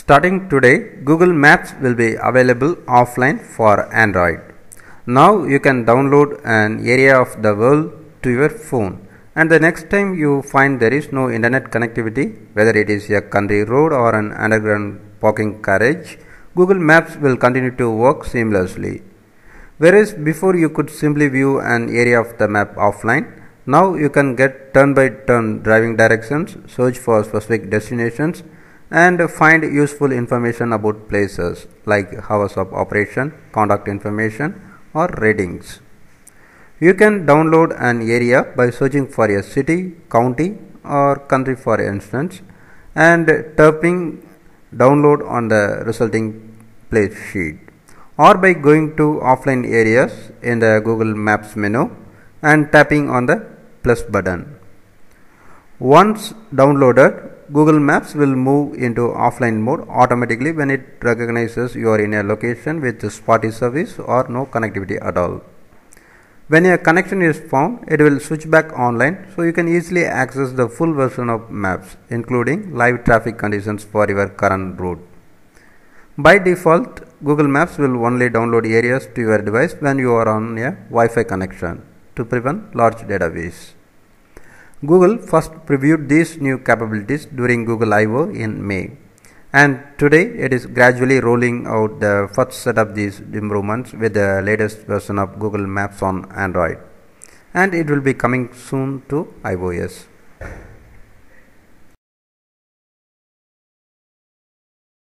Starting today, Google Maps will be available offline for Android. Now you can download an area of the world to your phone and the next time you find there is no internet connectivity, whether it is a country road or an underground parking garage, Google Maps will continue to work seamlessly. Whereas before you could simply view an area of the map offline, now you can get turn by turn driving directions, search for specific destinations, and find useful information about places like hours of operation, contact information, or ratings. You can download an area by searching for a city, county, or country for instance, and tapping download on the resulting place sheet, or by going to offline areas in the Google Maps menu and tapping on the plus button. Once downloaded, Google Maps will move into offline mode automatically when it recognizes you are in a location with spotty service or no connectivity at all. When a connection is found, it will switch back online so you can easily access the full version of maps, including live traffic conditions for your current route. By default, Google Maps will only download areas to your device when you are on a Wi Fi connection to prevent large database. Google first previewed these new capabilities during Google I/O in May, and today it is gradually rolling out the first set of these improvements with the latest version of Google Maps on Android, and it will be coming soon to iOS.